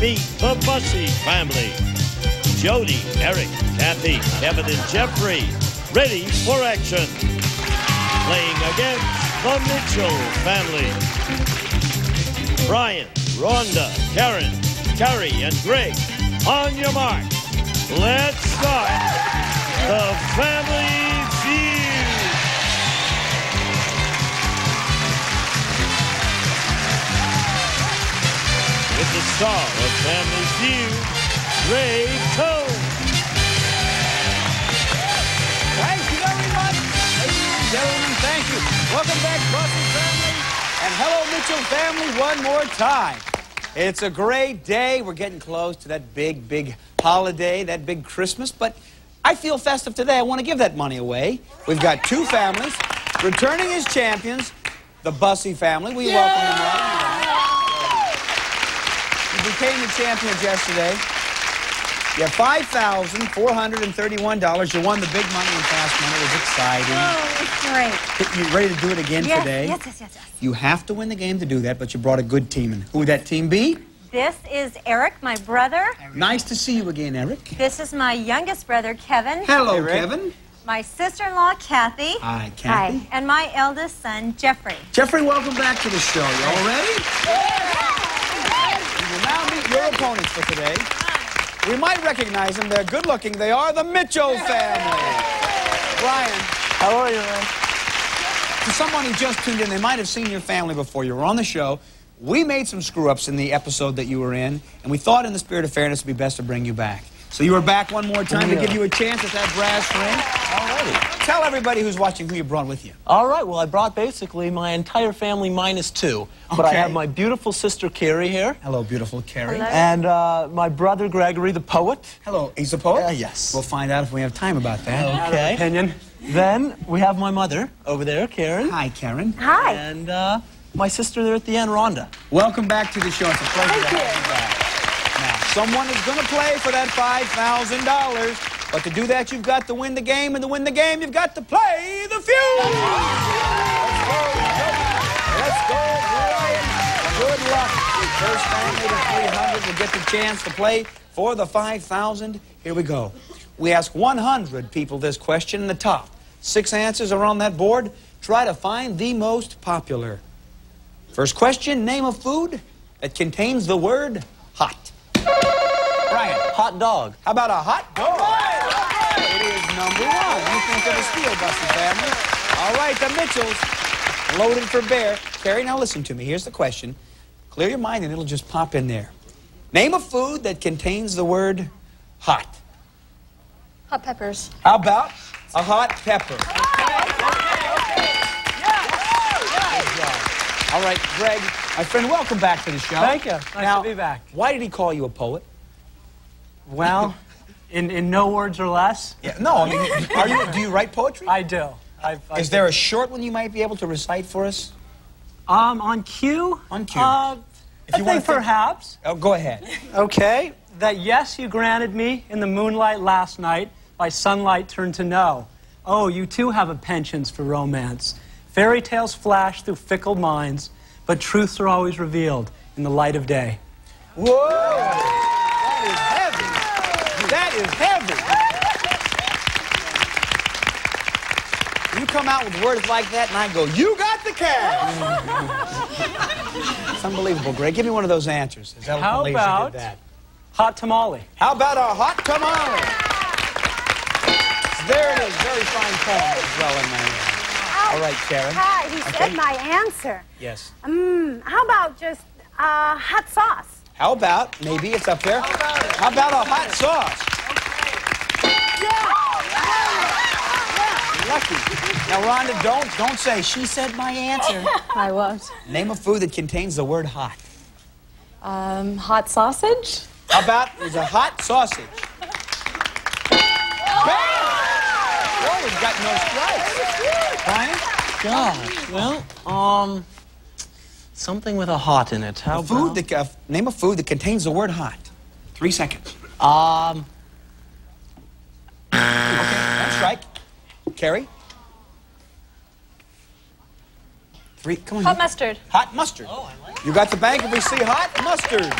meet the Bussey family. Jody, Eric, Kathy, Kevin, and Jeffrey, ready for action. Playing against the Mitchell family. Brian, Rhonda, Karen, Carrie, and Greg, on your mark. Let's start the Family With the star of Family Feud, Ray Combs. Thank you very much, ladies and gentlemen. Thank you. Welcome back, Bussey family. And hello, Mitchell family, one more time. It's a great day. We're getting close to that big, big holiday, that big Christmas. But I feel festive today. I want to give that money away. We've got two families returning as champions. The Bussy family. We welcome them all. You became the champions yesterday. You have $5,431. You won the big money and fast money. It was exciting. Oh, it's great. You ready to do it again Yes, today? yes, yes, yes, yes. You have to win the game to do that, but you brought a good team in. Who would that team be? This is Eric, my brother. Nice to see you again, Eric. This is my youngest brother, Kevin. Hello, Rick. Kevin. My sister-in-law, Kathy. Hi, Kathy. Hi. And my eldest son, Jeffrey. Jeffrey, welcome back to the show. You all ready? You will now meet your opponents for today. We might recognize them. They're good looking. They are the Mitchell family. Brian, How are you, man? to someone who just tuned in, they might have seen your family before you were on the show. We made some screw ups in the episode that you were in, and we thought, in the spirit of fairness, it'd be best to bring you back. So you are back one more time to give you a chance at that brass ring. Alrighty. Tell everybody who's watching who you brought with you. All right, well, I brought basically my entire family minus two. But I have my beautiful sister Carrie here. Hello, beautiful Carrie. Hello. And uh, my brother Gregory, the poet. Hello, he's a poet? Uh, yes. We'll find out if we have time about that. Okay. Opinion. Then we have my mother over there, Karen. Hi, Karen. Hi. And uh, my sister there at the end, Rhonda. Welcome back to the show. It's a pleasure to have you back. Now, someone is going to play for that $5,000. But to do that, you've got to win the game. And to win the game, you've got to play the feud. Let's go, Let's go, Brian. Good luck. First family to 300 will get the chance to play for the 5,000. Here we go. We ask 100 people this question in the top. Six answers are on that board. Try to find the most popular. First question, name a food that contains the word hot. Brian, Hot dog. how about a hot dog? It is number one. You think of a steel busted family. All right, the Mitchells, loaded for bear. Carrie, now listen to me. Here's the question. Clear your mind and it'll just pop in there. Name a food that contains the word hot. Hot peppers. How about a hot pepper? All right, Greg, my friend, welcome back to the show. Thank you. Nice now, to be back. Why did he call you a poet? Well, in, in no words or less, Yeah, no, I mean, are you, do you write poetry? I do. I've, I've Is there a short one you might be able to recite for us? Um, on cue? On cue. Uh, If I you think perhaps. Oh, go ahead. Okay. That yes, you granted me in the moonlight last night, by sunlight turned to no. Oh, you too have a penchant for romance. Fairy tales flash through fickle minds, but truths are always revealed in the light of day. Whoa! That is heavy. That is heavy. You come out with words like that, and I go, "You got the cash." it's unbelievable, Greg. Give me one of those answers. As How eloquently as you did about that. hot tamale? How about a hot tamale? There it is. Very fine poem as well in there. All right, Karen. Hi, he Okay. said my answer. Yes. Mmm, how about just uh, hot sauce? How about, maybe it's up there. How about a hot sauce? Yeah! Lucky. Now, Rhonda, don't don't say she said my answer. I won't. Name a food that contains the word hot. Um, hot sausage? How about there's a hot sausage? Bam! Oh, we've got no strikes. Brian, Gosh. Well, um, something with a hot in it. How a food about- that uh, name a food that contains the word hot. Three seconds. Um, Okay, one strike. Carrie. Three. Come on. Hot mustard. Hot mustard. You got the bank if we see hot mustard.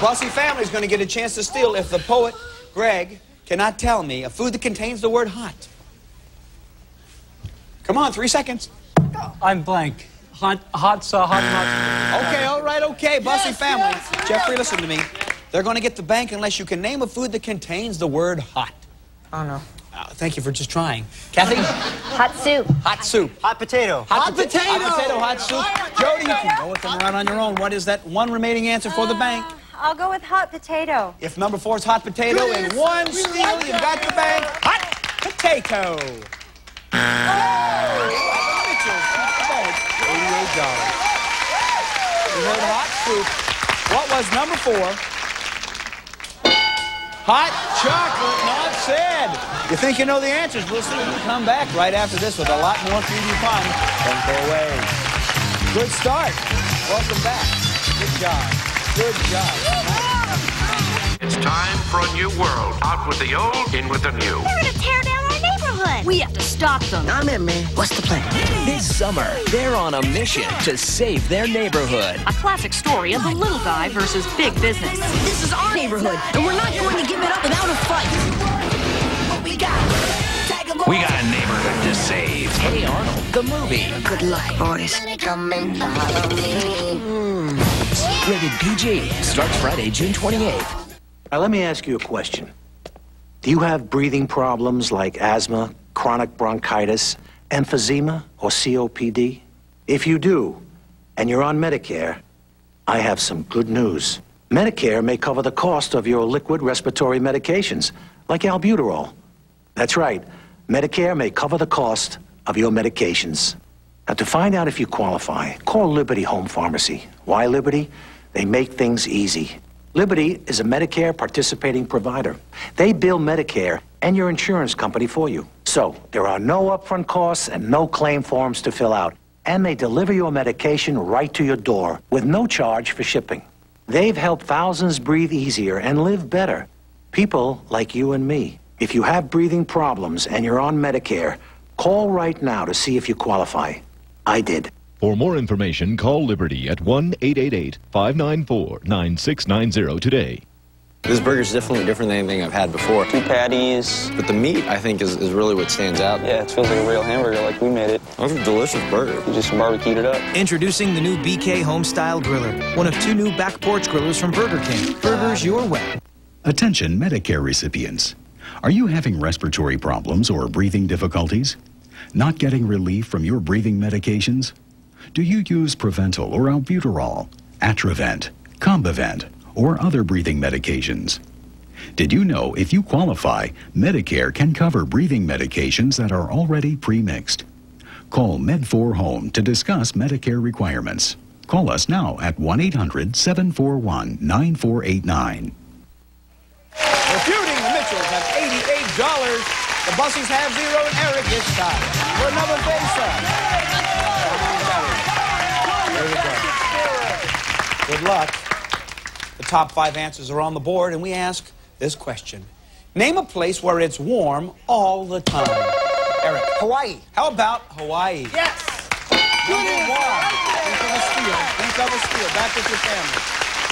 Bossy family is going to get a chance to steal if the poet, Greg, cannot tell me a food that contains the word hot. Come on, three seconds. I'm blank. Hot, hot sauce, hot, hot. Okay, all right, okay. Bossy family. Jeffrey, listen to me. They're going to get the bank unless you can name a food that contains the word hot. Oh, no. Uh, thank you for just trying. Kathy? Hot soup. hot soup. Hot potato. Hot, potato. Hot potato, hot soup. Jody, you can go with them around on your own. What is that one remaining answer for the bank? I'll go with hot potato. If number four is hot potato and one steal, you've got the bank. Hot potato. $88. We heard hot soup. What was number four? Hot chocolate, not said. You think you know the answers? We'll see when we come back right after this with a lot more 3D fun. Don't go away. Good start. Welcome back. Good job. Good job. It's time for a new world. Out with the old, in with the new. They're gonna tear down our. We have to stop them. I'm in, man. What's the plan? This summer, they're on a mission to save their neighborhood. A classic story of the little guy versus big business. This is our neighborhood, and we're not going to give it up without a fight. We got? We got a neighborhood to save. Hey Arnold, the movie. Good luck, boys. Come and follow me. Rated PG. Starts Friday, June 28th. Now, uh, let me ask you a question. Do you have breathing problems like asthma, chronic bronchitis, emphysema, or COPD? If you do, and you're on Medicare, I have some good news. Medicare may cover the cost of your liquid respiratory medications, like albuterol. That's right. Medicare may cover the cost of your medications. Now, to find out if you qualify, call Liberty Home Pharmacy. Why Liberty? They make things easy. Liberty is a Medicare participating provider. They bill Medicare and your insurance company for you. So, there are no upfront costs and no claim forms to fill out. And they deliver your medication right to your door with no charge for shipping. They've helped thousands breathe easier and live better. People like you and me. If you have breathing problems and you're on Medicare, call right now to see if you qualify. I did. For more information, call Liberty at 1 888 594 9690 today. This burger is definitely different than anything I've had before. Two patties. But the meat, I think, is, is really what stands out. Yeah, it feels like a real hamburger, like we made it. That was a delicious burger. We just barbecued it up. Introducing the new BK Homestyle Griller, one of two new back porch grillers from Burger King. Burgers your way. Attention Medicare recipients. Are you having respiratory problems or breathing difficulties? Not getting relief from your breathing medications? Do you use Proventil or Albuterol, Atrovent, Combivent, or other breathing medications? Did you know if you qualify, Medicare can cover breathing medications that are already pre-mixed? Call Med4 Home to discuss Medicare requirements. Call us now at 1-800-741-9489. Refuting the Mitchells have $88. The Bussies have zero, and Eric gets shot for another face-off. Here we go. Good luck. The top five answers are on the board, and we ask this question. Name a place where it's warm all the time. Eric. Hawaii. How about Hawaii? Yes. Number one. Think of a steal. Think of a steal. Back with your family.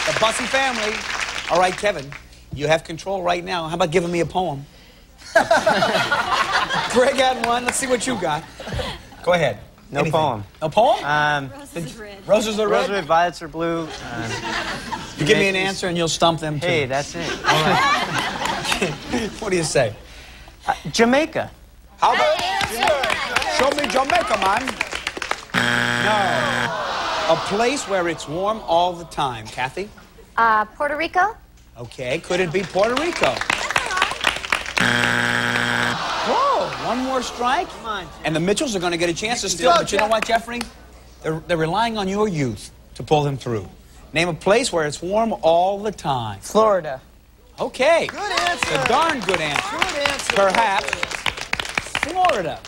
The Bussy family. All right, Kevin. You have control right now. How about giving me a poem? Greg had one. Let's see what you got. Go ahead. No Anything. poem. No poem? Um, Roses red. Roses are red. Roses are red, violets are blue. Um, You give me an answer and you'll stump them too. Hey, that's it. what do you say? Uh, Jamaica. How about Show me Jamaica, man. No. A place where it's warm all the time. Kathy? Uh, Puerto Rico. Okay. Could it be Puerto Rico? Whoa, one more strike. And the Mitchells are going to get a chance to steal. But you know what, Jeffrey? They're, they're relying on your youth to pull them through. Name a place where it's warm all the time. Florida. Okay. Good answer. A darn good answer. Good answer. Perhaps Florida.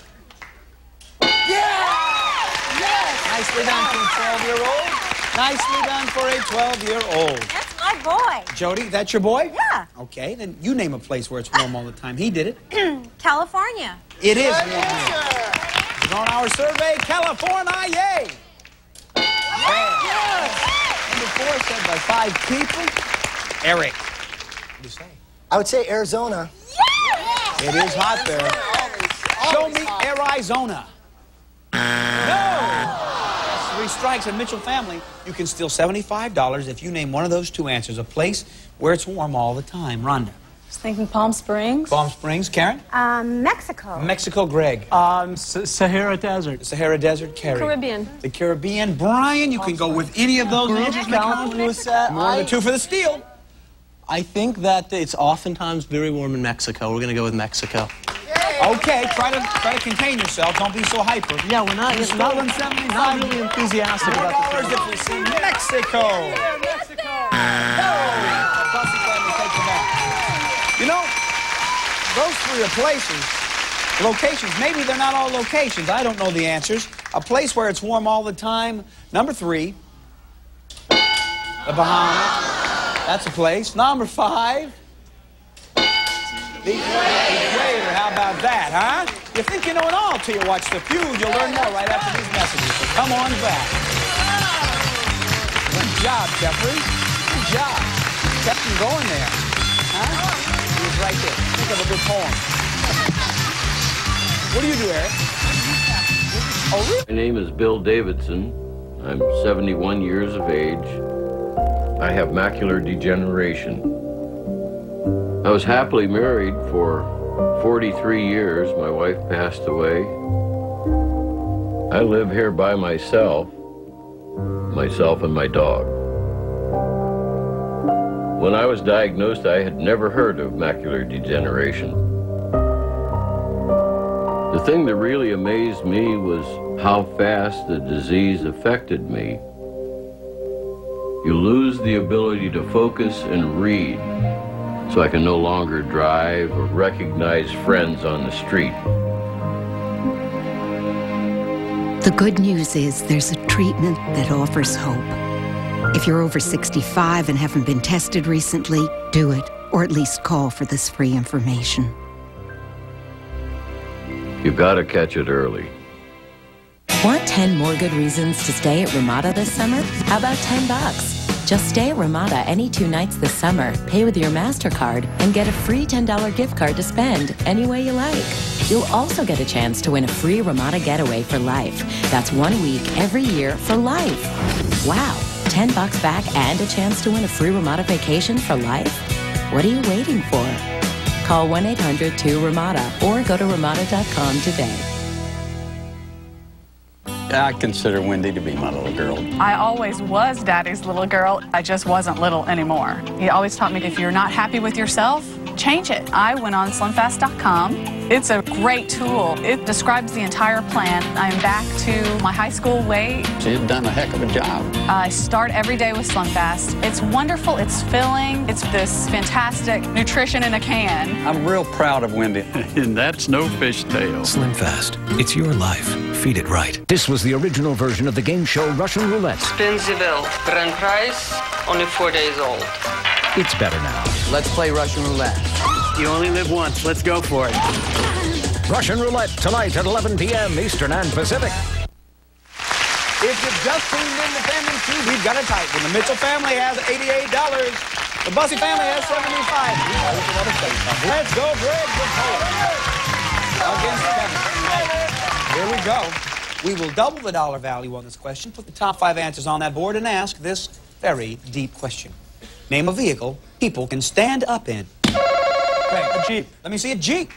Yeah! Yes! Nicely done for a 12-year-old. Nicely done for a 12-year-old. That's my boy. Jody, that's your boy? Yeah. Okay, then you name a place where it's warm all the time. He did it. California. It is warm here. And on our survey, California, yay! Number four said by Five people. Eric. What do you say? I would say Arizona. It is hot there. Show me Arizona. No! That's three strikes and Mitchell family. You can steal $75 if you name one of those two answers. A place where it's warm all the time. Rhonda. I was thinking Palm Springs. Palm Springs. Karen? Um, Mexico. Mexico. Greg. Um, S- Sahara Desert. Sahara Desert. Carrie. Caribbean. The Caribbean. Brian, you can go with any of those answers. Lucette. More than two for the steal. I think that it's oftentimes very warm in Mexico. We're going to go with Mexico. Okay, try to try to contain yourself. Don't be so hyper. Yeah, we're not, You've not, not really enthusiastic about the dollars if we see Mexico. Bussy family takes. You know, those three are places, locations. Maybe they're not all locations. I don't know the answers. A place where it's warm all the time. Number three, the Bahamas. That's a place. Number five, the equator. How that, huh? You think you know it all till you watch the feud. You'll learn more right after these messages. So come on back. Good job, Jeffrey. Good job. Kept him going there. Huh? He was right there. Think of a good poem. What do you do, Eric? Oh, really? My name is Bill Davidson. I'm 71 years of age. I have macular degeneration. I was happily married for 43 years. My wife passed away. I live here by myself, myself and my dog. When I was diagnosed, I had never heard of macular degeneration. The thing that really amazed me was how fast the disease affected me. You lose the ability to focus and read, so I can no longer drive or recognize friends on the street. The good news is there's a treatment that offers hope. If you're over 65 and haven't been tested recently, do it, or at least call for this free information. You've got to catch it early. Want 10 more good reasons to stay at Ramada this summer? How about 10 bucks? Just stay at Ramada any two nights this summer, pay with your MasterCard, and get a free $10 gift card to spend any way you like. You'll also get a chance to win a free Ramada getaway for life. That's one week every year for life. Wow, 10 bucks back and a chance to win a free Ramada vacation for life? What are you waiting for? Call 1 800 2 Ramada or go to Ramada.com today. I consider Wendy to be my little girl. I always was daddy's little girl. I just wasn't little anymore. He always taught me if you're not happy with yourself, change it. I went on slimfast.com. It's a great tool. It describes the entire plan. I'm back to my high school weight. She's done a heck of a job. I start every day with SlimFast. It's wonderful. It's filling. It's this fantastic nutrition in a can. I'm real proud of Wendy. and that's no fishtail. Slim Fast. It's your life. Feed it right. This was the original version of the game show Russian Roulette. Spin the wheel. Grand prize, only four days old. It's better now. Let's play Russian roulette. You only live once. Let's go for it. Russian Roulette tonight at 11 p.m. Eastern and Pacific. If you've just tuned in to Family Feud, we've got it tight. When the Mitchell family has $88, the Bussy family has 75 Let's go, Greg. Good poll. Against Kevin. Here we go. We will double the dollar value on this question, put the top five answers on that board, and ask this very deep question. Name a vehicle people can stand up in. Okay, a Jeep. Let me see a Jeep.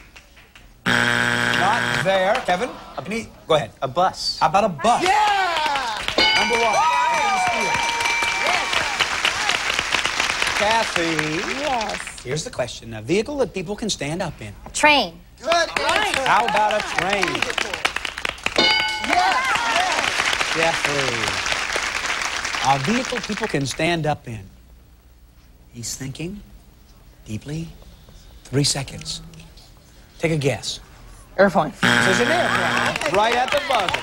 Not there. Kevin, a, go ahead. A bus. How about a bus? Yeah! Number one. Yes. Kathy. Yes. Here's the question. A vehicle that people can stand up in. A train. Good answer. How about a train? Yes! Jeffrey. A vehicle people can stand up in. He's thinking deeply. Three seconds. Take a guess. Airplane. There's an airplane right at the buzzer.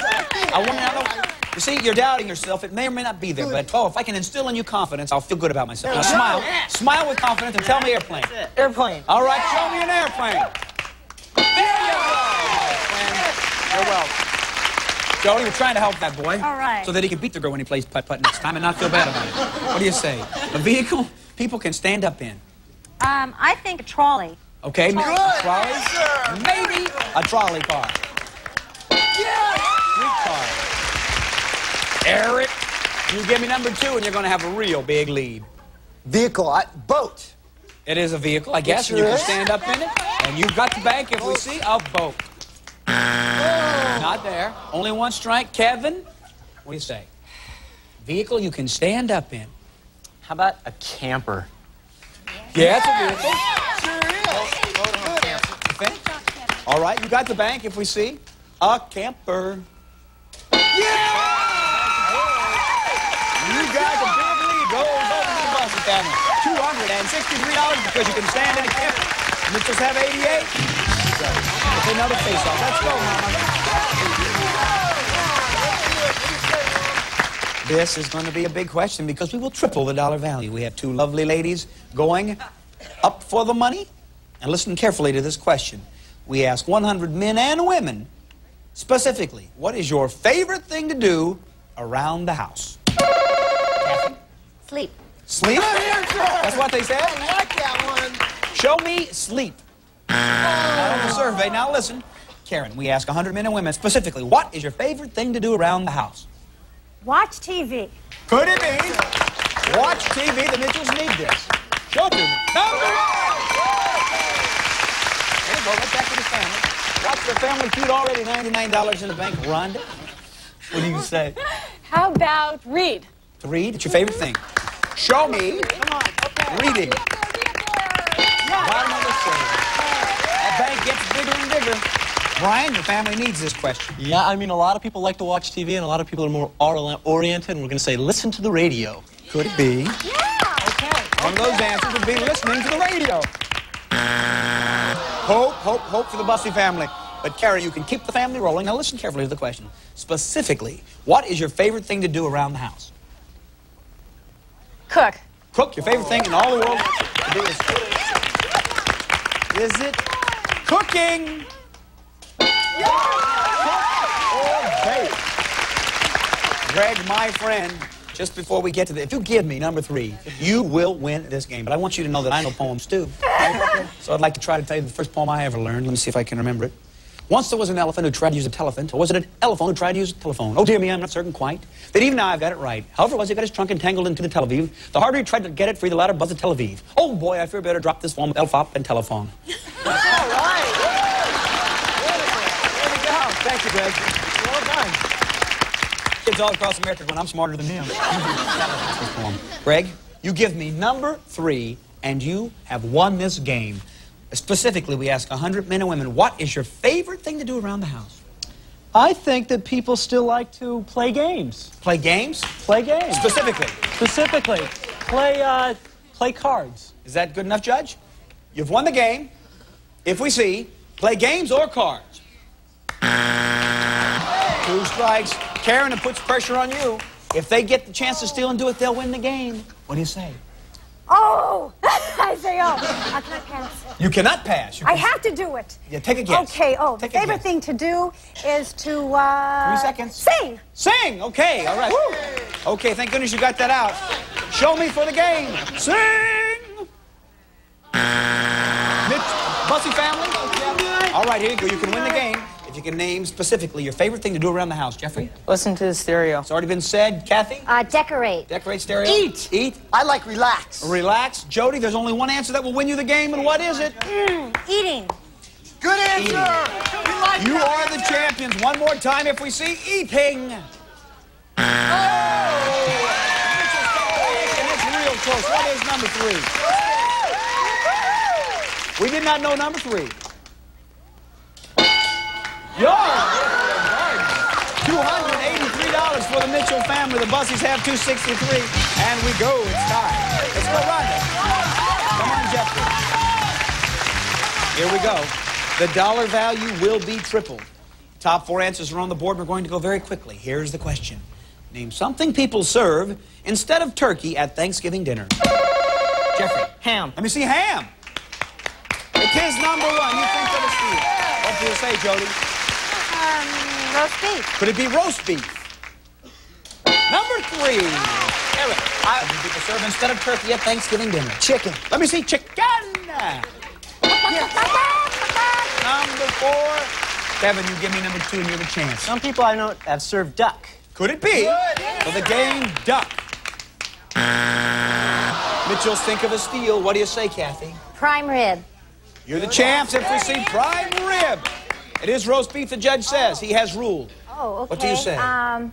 I want to know. You see, you're doubting yourself. It may or may not be there, but oh, if I can instill in you confidence, I'll feel good about myself. Now smile. Smile with confidence and tell me airplane. Airplane. All right, show me an airplane. There you go. You're welcome. Jody, we're trying to help that boy. All right. So that he can beat the girl when he plays putt-putt next time and not feel bad about it. What do you say? A vehicle people can stand up in. Um, I think a trolley. Okay, maybe Trolley. a trolley. Maybe a trolley car. Streetcar. Eric, you give me number two and you're going to have a real big lead. Vehicle, I, boat. It is a vehicle, I guess, and sure you can is. stand up in it. And you've got the bank if we see a boat. Not there. Only one strike. Kevin, what do you say? Vehicle you can stand up in. How about a camper? Yeah, it's a vehicle. Okay. All right, you got the bank if we see a camper. Yeah! You got the big lead. Goes over to the Bussy family. $263 because you can stand in a camper. Mitchells have 88. Okay, another face-off. Let's go, Mama. This is going to be a big question because we will triple the dollar value. We have two lovely ladies going up for the money. And listen carefully to this question. We ask 100 men and women specifically, what is your favorite thing to do around the house? Sleep. Sleep? That's what they said? I like that one. Show me sleep. Not on the survey. Now listen. Karen, we ask 100 men and women specifically, what is your favorite thing to do around the house? Watch TV. Could it be? Watch TV. The Mitchells need this. Show it to me. Number one. There you go. Right back to the family. Watch the family feud already. $99 in the bank. Rhonda, what do you say? How about read? To read? It's your favorite thing. Show me reading. Bottom of the survey. That bank gets bigger and bigger. Brian, your family needs this question. Yeah, I mean, a lot of people like to watch TV, and a lot of people are more oral- oriented, and we're going to say, listen to the radio. Could it be? Yeah. Okay. One of those answers would be listening to the radio. Hope, hope, hope for the Bussy family. But Karen, you can keep the family rolling. Now listen carefully to the question. Specifically, what is your favorite thing to do around the house? Cook. Cook, your favorite thing in all the world to do is cook. Is it cooking? Greg, my friend, just before we get to the, if you give me number three, you will win this game. But I want you to know that I know poems too. so I'd like to try to tell you the first poem I ever learned. Let me see if I can remember it. Once there was an elephant who tried to use a telephone, or was it an elephant who tried to use a telephone? Oh dear me, I'm not certain quite. But even now I've got it right. However it was, he got his trunk entangled into the Tel Aviv. The harder he tried to get it free, the louder buzzed the Tel Aviv. Oh boy, I fear better drop this phone with elephop and telephone. Thank you, Greg. Well done. Kids all across America when I'm smarter than him. Greg, you give me number three, and you have won this game. Specifically, we ask 100 men and women, what is your favorite thing to do around the house? I think that people still like to play games. Play games? Play games. Specifically. Specifically, play uh, play cards. Is that good enough, Judge? You've won the game. If we see, play games or cards. Two strikes. Karen, it puts pressure on you. If they get the chance to steal and do it, they'll win the game. What do you say? Oh, I say oh. I can't pass. You cannot pass. You I have to do it. Yeah, take a guess. Okay. Oh, Take a favorite guess. thing to do is to uh, Three seconds. Sing. Sing. Okay. All right. Okay. Thank goodness you got that out. Show me for the game. Sing. Mitch, Bussy family. All right. Here you go. You can win the game you can name specifically your favorite thing to do around the house. Jeffrey. Listen to the stereo. It's already been said. Kathy. Uh, decorate. Decorate stereo. Eat. Eat. I like relax. Relax. Jody. There's only one answer that will win you the game, and what is it? Mm, eating. Good answer. We like You are the champions. One more time if we see eating. And it's real close. What is number three? We did not know number three. Yard. $283 for the Mitchell family. The Bussies have 263 And we go. It's time. Let's go, Rhonda. Come on, Jeffrey. Here we go. The dollar value will be tripled. Top four answers are on the board. We're going to go very quickly. Here's the question. Name something people serve instead of turkey at Thanksgiving dinner. Jeffrey. Ham. Let me see ham. It is number one. You think that it's steal. What do you say, Jody? Roast beef. Could it be roast beef? Number three. Eric, I, people serve instead of turkey at Thanksgiving dinner. Chicken. Let me see chicken. Number four. Kevin, you give me number two and you're the champ. Some people I know have served duck. Could it be? For the game, duck. Mitchell's think of a steal. What do you say, Kathy? Prime rib. You're the champs if we see prime rib. It is roast beef, the judge says. He has ruled. Oh, okay. What do you say? Um,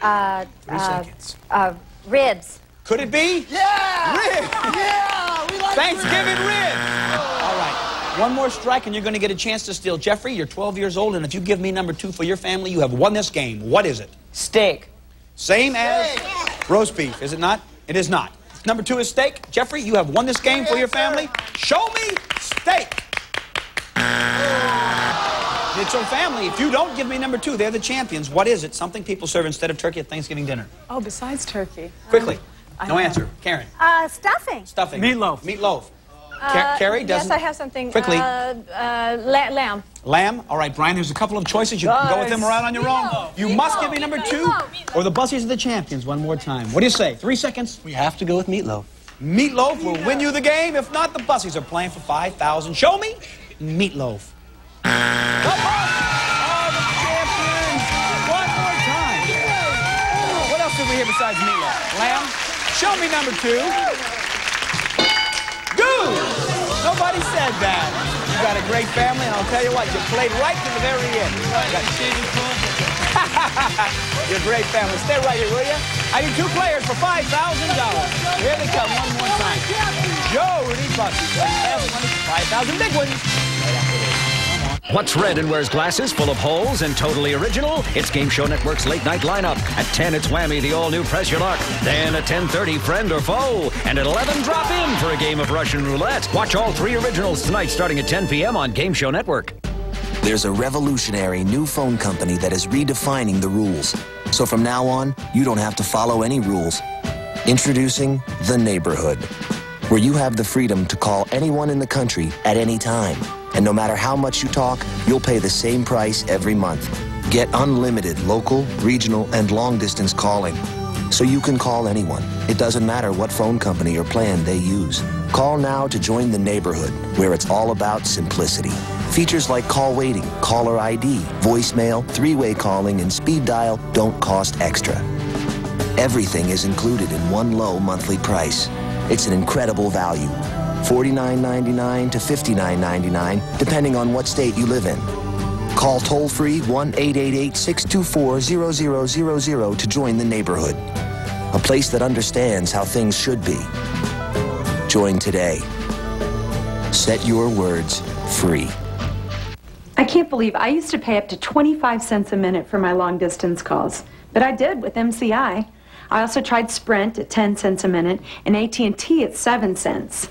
uh, Three uh, seconds. uh, ribs. Could it be? Yeah! Rib. Yeah! We like Thanksgiving rib. All right. One more strike and you're going to get a chance to steal. Jeffrey, you're 12 years old, and if you give me number two for your family, you have won this game. What is it? Steak. Same as roast beef, is it not? It is not. Number two is steak. Jeffrey, you have won this game for your family. Show me steak. Mitchell family, if you don't give me number two, they're the champions. What is it? Something people serve instead of turkey at Thanksgiving dinner. Oh, besides turkey. Quickly. I No know. answer. Karen. Uh, stuffing. Stuffing. Meatloaf. Meatloaf. Uh, Ca- Carrie doesn't. Yes, I have something. Quickly. Uh, uh, la- lamb. Lamb. All right, Brian, there's a couple of choices. You can go with them around on your own. You must give me number two, or the Bussies are the champions one more time. What do you say? Three seconds? We have to go with meatloaf. Meatloaf will win you the game. If not, the Bussies are playing for 5000 Show me Meatloaf. Hear besides Meatloaf? Lamb? Show me number two. Good. Nobody said that. You got a great family, and I'll tell you what, you played right to the very end. You're a great family. Stay right here, will you? I need two players for $5,000. Here they come one more time. Jody for 5000 Big ones. What's red and wears glasses full of holes and totally original? It's Game Show Network's late night lineup. At 10, it's Whammy, the all new Press Your Luck. Then at 10.30, Friend or Foe. And at 11, drop in for a game of Russian roulette. Watch all three originals tonight starting at 10 p.m. on Game Show Network. There's a revolutionary new phone company that is redefining the rules. So from now on, you don't have to follow any rules. Introducing The Neighborhood, where you have the freedom to call anyone in the country at any time. And no matter how much you talk, you'll pay the same price every month. Get unlimited local, regional, and long distance calling. So you can call anyone. It doesn't matter what phone company or plan they use. Call now to join the neighborhood where it's all about simplicity. Features like call waiting, caller ID, voicemail, three-way calling, and speed dial don't cost extra. Everything is included in one low monthly price. It's an incredible value. $49.99 to $59.99, depending on what state you live in. Call toll free 1 888 624 0000 to join the neighborhood. A place that understands how things should be. Join today. Set your words free. I can't believe I used to pay up to 25 cents a minute for my long distance calls, but I did with MCI. I also tried Sprint at 10 cents a minute and AT&T at 7 cents.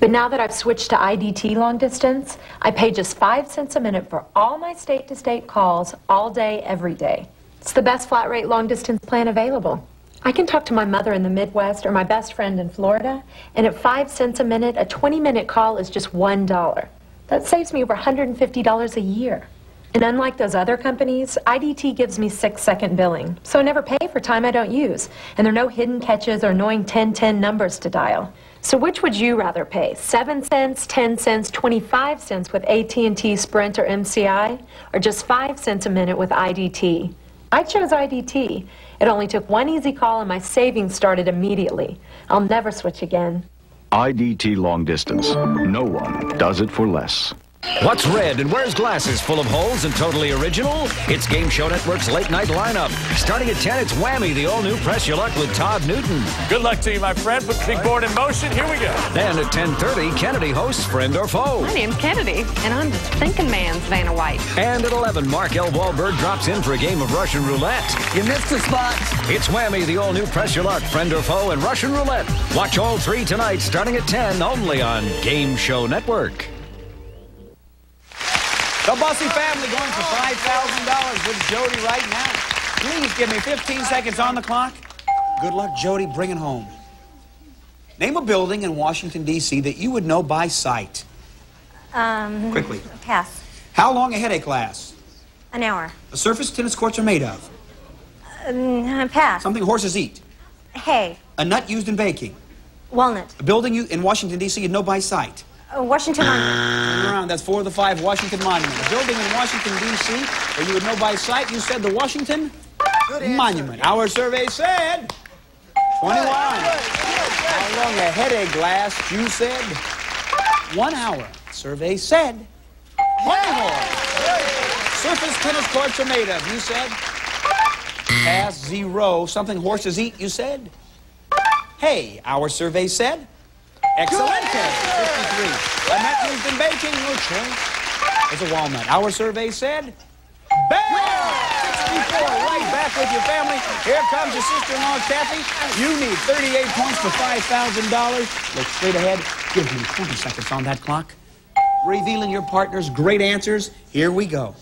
But now that I've switched to IDT long distance, I pay just 5 cents a minute for all my state-to-state calls all day every day. It's the best flat rate long distance plan available. I can talk to my mother in the Midwest or my best friend in Florida, and at 5 cents a minute, a 20-minute call is just $1. That saves me over $150 a year. And unlike those other companies, IDT gives me six second billing, so I never pay for time I don't use. And there are no hidden catches or annoying 1010 numbers to dial. So which would you rather pay? 7 cents, 10 cents, 25 cents with AT&T, Sprint, or MCI? Or just 5 cents a minute with IDT? I chose IDT. It only took one easy call and my savings started immediately. I'll never switch again. IDT long distance. No one does it for less. What's red and wears glasses full of holes and totally original? It's Game Show Network's late night lineup. Starting at 10, it's Whammy, the all new Press Your Luck with Todd Newton. Good luck to you, my friend. Put the big board in motion. Here we go. Then at 10.30, Kennedy hosts Friend or Foe. My name's Kennedy, and I'm the thinking man's Vanna White. And at 11, Mark L. Walberg drops in for a game of Russian roulette. You missed the spot. It's Whammy, the all new Press Your Luck, Friend or Foe, and Russian roulette. Watch all three tonight, starting at 10, only on Game Show Network. The Bussy family going for $5,000 with Jody right now. Please give me 15 seconds on the clock. Good luck, Jody. Bring it home. Name a building in Washington, D.C. that you would know by sight. Um, Quickly. Pass. How long a headache lasts? An hour. A surface tennis courts are made of. Um, pass. Something horses eat. Hay. A nut used in baking. Walnut. A building you, in Washington, D.C. you know by sight. Uh, Washington Monument. Around. That's four of the five Washington Monument. A building in Washington, D.C. where you would know by sight. You said the Washington Monument. Our survey said 21. How long a headache lasts? You said one hour. Survey said 20 more. Surface tennis courts are made of. You said pass zero. Something horses eat. You said hey. Our survey said excelente. 53. A nut used been baking. Your choice is a walnut. Our survey said bam. 64. Right back with your family. Here comes your sister-in-law, Kathy. You need 38 points for $5,000. Look straight ahead. Give me 20 seconds on that clock. Revealing your partner's great answers. Here we go.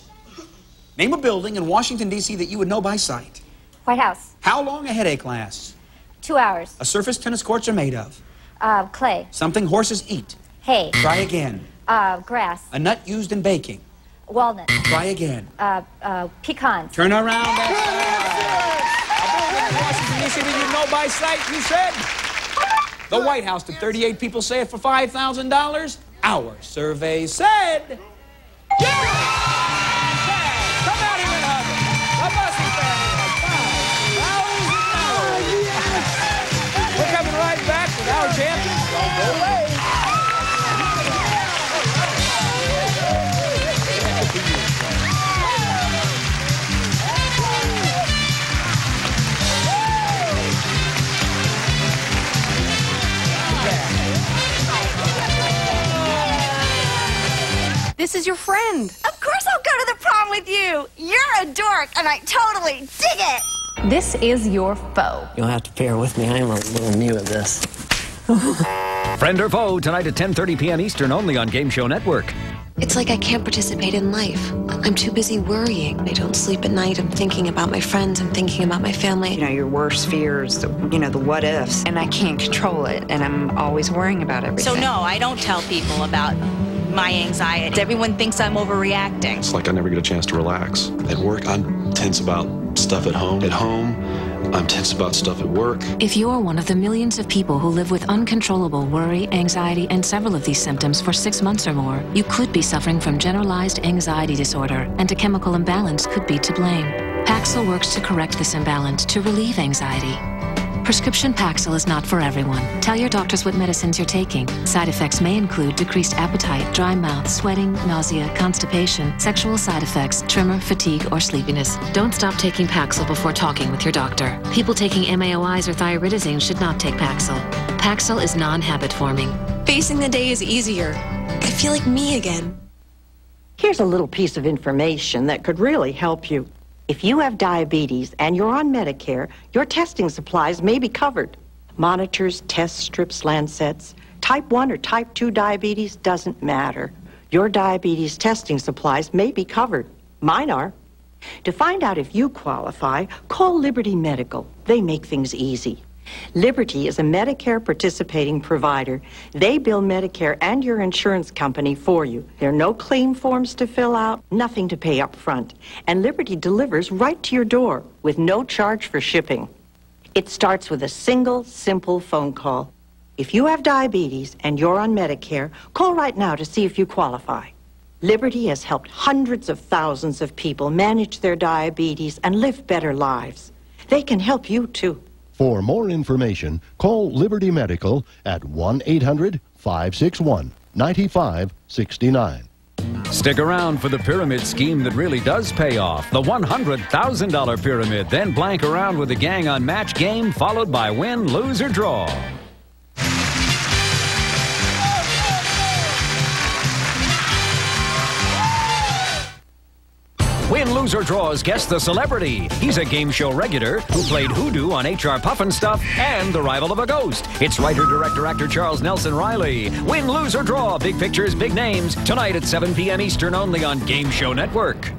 Name a building in Washington, D.C. that you would know by sight. White House. How long a headache lasts? Two hours. A surface tennis courts are made of. Uh, clay. Something horses eat. Hay. Try again. Uh, grass. A nut used in baking. Walnut. Try again. Uh, uh, pecans. Turn around. That's A building in Washington, D.C. that you know by sight, you said. The White House, did 38 people say it for $5,000? Our survey said. This is your friend. Of course I'll go to the prom with you. You're a dork, and I totally dig it. This is your foe. You'll have to bear with me. I am a little new at this. Friend or foe tonight at 10:30 p.m. Eastern only on Game Show Network. It's like I can't participate in life. I'm too busy worrying. I don't sleep at night. I'm thinking about my friends. I'm thinking about my family. You know, your worst fears, the, you know, the what ifs. And I can't control it. And I'm always worrying about everything. So, no, I don't tell people about my anxiety. Everyone thinks I'm overreacting. It's like I never get a chance to relax. At work, I'm tense about stuff at home. At home, I'm tense about stuff at work. If you're one of the millions of people who live with uncontrollable worry, anxiety, and several of these symptoms for six months or more, you could be suffering from generalized anxiety disorder, and a chemical imbalance could be to blame. Paxil works to correct this imbalance to relieve anxiety. Prescription Paxil is not for everyone. Tell your doctors what medicines you're taking. Side effects may include decreased appetite, dry mouth, sweating, nausea, constipation, sexual side effects, tremor, fatigue, or sleepiness. Don't stop taking Paxil before talking with your doctor. People taking MAOIs or thioridazine should not take Paxil. Paxil is non-habit forming. Facing the day is easier. I feel like me again. Here's a little piece of information that could really help you. If you have diabetes and you're on Medicare, your testing supplies may be covered. Monitors, test strips, lancets. Type 1 or type 2 diabetes doesn't matter. Your diabetes testing supplies may be covered. Mine are. To find out if you qualify, call Liberty Medical. They make things easy. Liberty is a Medicare participating provider. They bill Medicare and your insurance company for you. There are no claim forms to fill out, nothing to pay up front. And Liberty delivers right to your door with no charge for shipping. It starts with a single, simple phone call. If you have diabetes and you're on Medicare, call right now to see if you qualify. Liberty has helped hundreds of thousands of people manage their diabetes and live better lives. They can help you too. For more information, call Liberty Medical at 1 800 561 9569. Stick around for the pyramid scheme that really does pay off. The $100,000 pyramid. Then blank around with the gang on match game, followed by win, lose, or draw. Win, lose, or draws guess the celebrity. He's a game show regular who played Hoodoo on HR Pufnstuf and The Rival of a Ghost. It's writer, director, actor Charles Nelson Reilly. Win, lose, or draw. Big pictures, big names. Tonight at 7 p.m. Eastern only on Game Show Network.